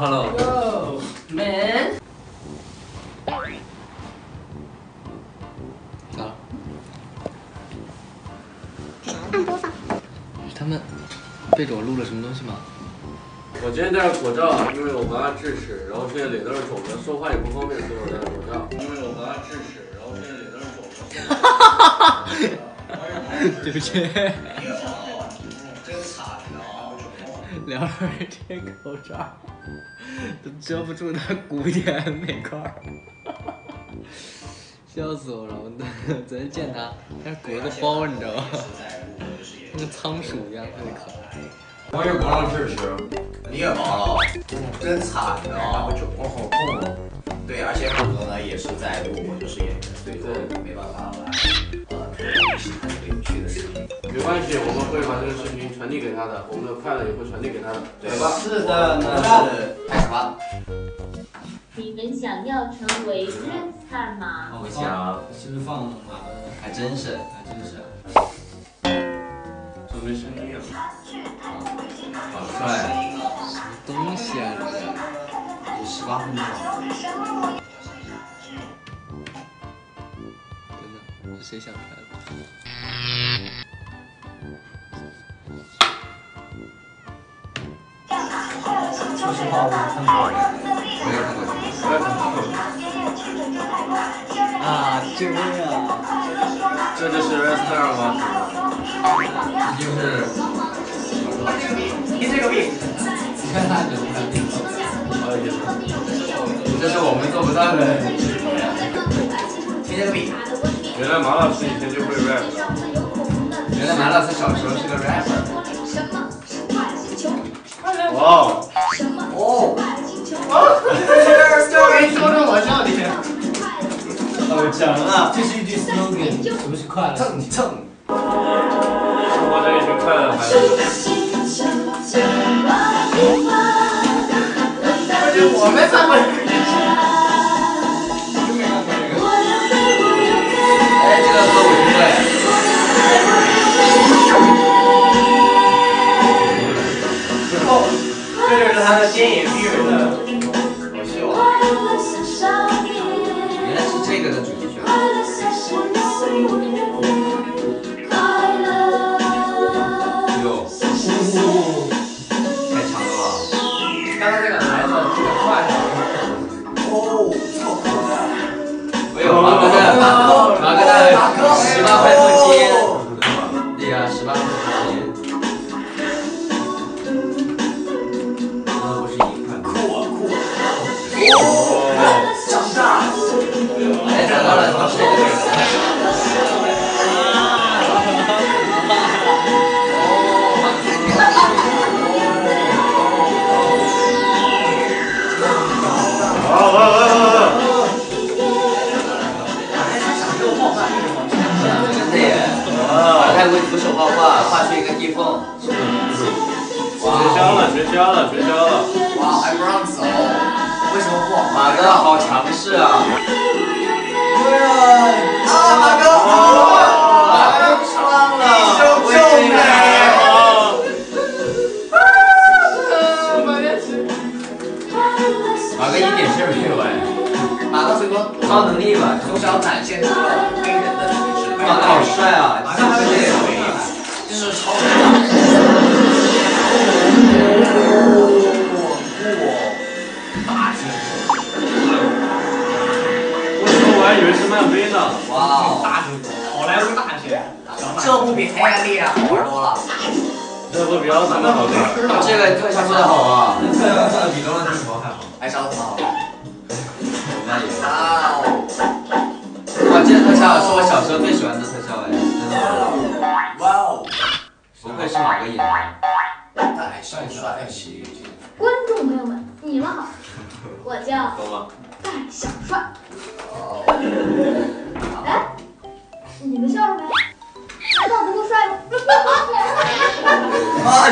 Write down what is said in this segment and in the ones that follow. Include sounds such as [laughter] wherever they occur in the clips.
Hello，Hello，Man。啊，按播放。他们背着我录了什么东西吗？我今天戴着口罩，因为我妈智齿，然后现在脸都是肿的，说话也不方便，所以我戴着口罩。因为我妈智齿，然后现在脸都是肿的。哈哈哈对不起。真惨啊！聊了天口罩，都 [laughs] 遮不住他古典那块儿，[laughs] 笑死我了！我昨天见他，他鼓了个包，你知道吗？[laughs] 跟个仓鼠一样，特别可爱。我也毛了智齿，你也毛了，真惨啊！我好痛啊！对，而且虎哥呢也是在录我就是演员，所以说没办法来关系，我们会把这个视频传递给他的，我们的快乐也会传递给他的，对吧？是的，呢是开始吧。你们想要成为 Ranstar 吗？我想，是不是放马的？还真是，还真是。准备声音啊！好帅！什么东西啊？这是？有十八分钟。真的，是谁想出来的？说实话，我看过，没有看过。我也看过。啊，这样。这就是 Ranstar 吗？这就是。你这个病，你看他就是他病。好有意思。这是我们做不到的。你这个病。原来马老师以前就会 rap。原来马老师小时候是个 rapper。哇哦！我给你说中我笑点。哦，讲了，这是一句 slogan，什么是快乐？蹭蹭。我这一群快乐的孩子。而且我们唱过这马哥的马哥的十八块腹肌。交了，绝交了，绝交了！哇，还不让走？[laughs] 为什么不？马哥好强势啊！为什么我还以为是漫威呢？哇哦，大制作，好莱坞大片，这部比黑暗力量好玩多了。这部比奥特曼好看。这个特效做的好啊，这个做的比刚刚地球还好。还是奥特曼好看。那也。哇哦！哇，这个特效是我小时候最喜欢的特效哎，真的。哇哦！不愧是马哥演的。太帅帅气。观众朋友们，你们好，[laughs] 我叫懂吗？戴小帅。哎，你们笑什么呀？难道不够帅吗？啊，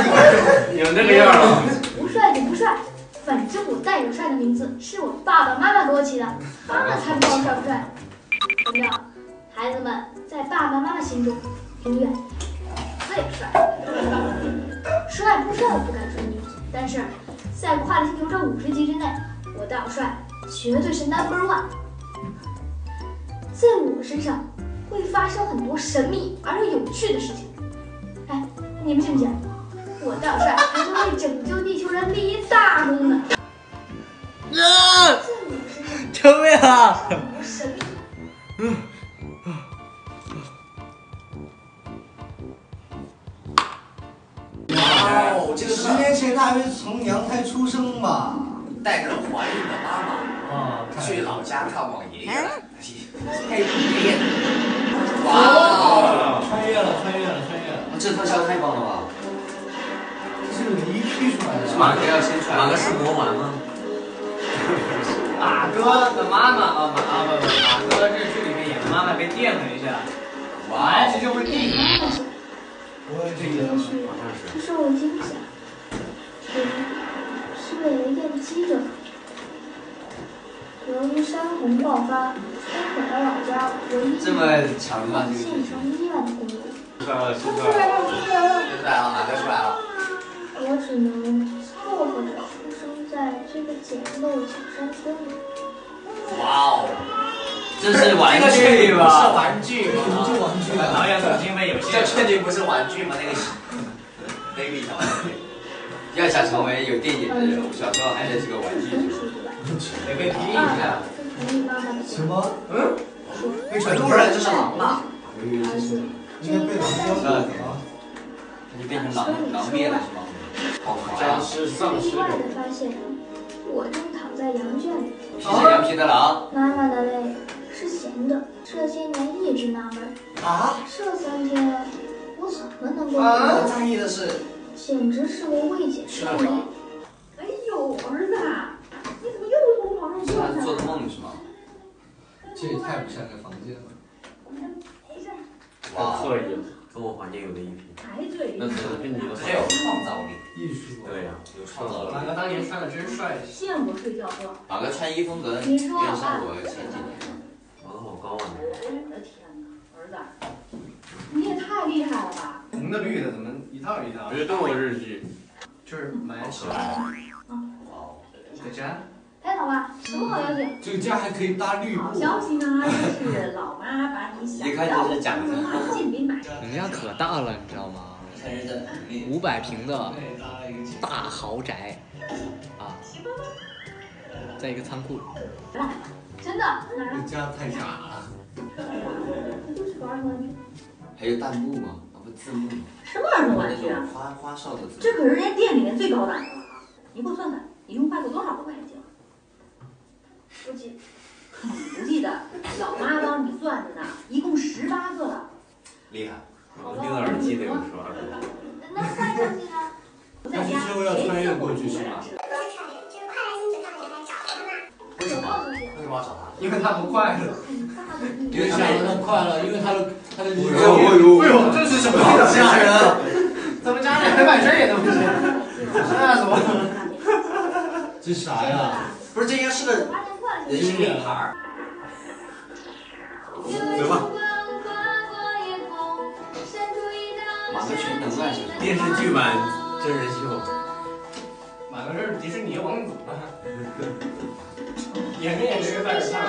你们这个样了。不帅就不帅，反正我戴小帅的名字是我爸爸妈妈给我起的，他们才不知道帅不帅。怎么样，孩子们在爸爸妈妈心中永远最帅。帅不帅我不敢说你，但是在快乐星球这五十集之内，我大小帅绝对是 number one。在我身上会发生很多神秘而又有趣的事情。哎，你们信不信？我大小帅还能为拯救地球人立一大功呢！啊！救命啊！哇哦，这个十年前他还没从娘胎出生吧？带着怀孕的妈妈啊，去老家看望爷爷了。嘿，爷爷，哇！穿越了，穿越了，穿越了！这特效太棒了吧！这是离 P 出来的。是马哥要先出来。马哥是魔丸吗？[laughs] 马哥的妈妈啊马啊不不，马哥这剧里面演的妈妈被电了一下，完这就会定。我也这个也许是受了惊吓，也是为了验机着。由于山洪爆发，老家唯一这么强县城医院的。出来了，出出来了，出来了！出来了，马哥出来了。我只能凑合着出生在这个简陋小山村里。哇哦，这是玩这个具不是？玩具玩具啊？导演组经费有这限，确定不是玩具吗？那个 baby 小玩具。要想成为有电影的人，我小时候还得是个玩具。成熟的玩得被批一下。爸就同意妈妈的什么？嗯？被成都人就是狼吧？应该被狼叼走了啊！它就变成狼狼灭了是吗？好滑呀！僵尸丧尸意外的发现，我正躺在羊圈里，披着羊皮的狼，妈妈的泪是咸的。这些年一直纳闷，啊？这三天我怎么能够我活在意的是，简直是我未解之谜。哎呦，儿子，你怎么又从床上是坐下他做的来了？梦是吗？这也太不像个房间了。没事，哇，刻意，跟我房间有的一拼，排队那可能跟你的很有创造力。艺术啊。对呀，有创造力。马哥当年穿的真帅气。见过睡觉是吧？马哥穿衣风格有点像我前几年。长得好高啊！我的天哪，儿子，你也太厉害了吧！红的绿的怎么一套一套？别动我日记。就是蛮喜欢哇在家。太好了，什么好消息？这个家还可以搭绿布好布。消息呢，就是老妈把你想一看要的就是讲的进给买。你们家可大了，你知道吗？五百平的大豪宅啊，在一个仓库里。真的？这家太假了。[laughs] 还有弹幕吗？什么儿童玩具啊？花花哨的字幕。这可是人家店里面最高档的了。你给我算算，一共卖过多少个望远镜？不记。[laughs] 你不记得？老妈帮你算的呢，一共十八个了。厉害！我盯着耳机得有十二 [laughs] 个。那换一张镜呢？不后要穿越过去是吗？有号消息。[laughs] 为什么要找他？因为他不快乐。很大的一因为想的快乐，因为他的哎。呦，这是什么吓人！怎么？家里还买这也都不行？吓死我了！这啥呀？不是，这应该是个人形立牌儿。走吧。马哥全能啊，电视剧版真人秀。马哥这是迪士尼王子啊，演着演着就开始唱。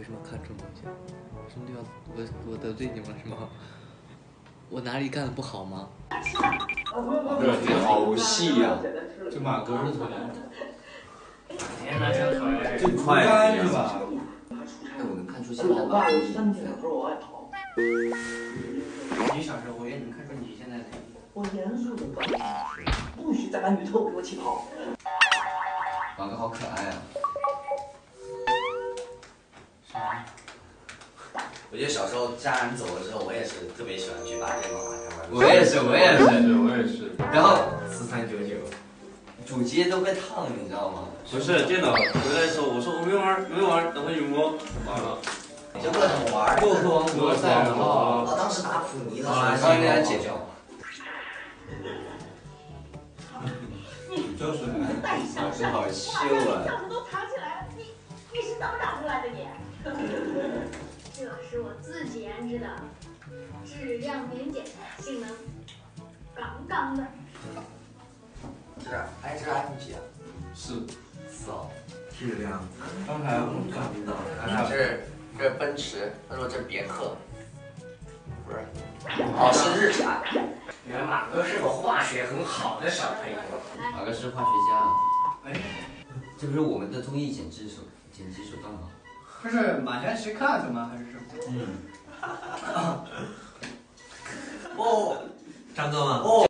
为什么看这种东西？什么地方我我得罪你们了是吗？我哪里干的不好吗？对，好细呀。这马哥是腿，天哪，真可爱！这竹竿是吧？哎，我能看出现在马哥是三岁的时候我爱跑，你小时候我也能看出你现在的。我严肃的告诉你，不许再把女特务给我起跑。马哥好可爱啊。我觉得小时候家人走了之后，我也是特别喜欢去把电脑打开玩。我也是，我也是，我也是。然后四三九九，主机都会烫，你知道吗？不是电脑回来的时候，我说我没玩，没玩，等会有摸，完了。就各种玩，洛克王国赛哦，我当时打普尼的时候，啊，帮人家解决。就是带小真好秀啊！罩子都藏起来了，你你是怎么长出来的你？[laughs] 这是我自己研制的，质量免检，性能杠杠的。这哎，这是 iPhone 几啊？是四哦。质量刚才我们看到，这是这是奔驰，他说这是别克，不是，[laughs] 哦是日产。原来马哥是个化学很好的小朋友。马哥是化学家。哎，这不是我们的综艺剪辑手剪辑手段吗？不是马天齐看的吗？还是什么？嗯，哦，张哥吗？哦。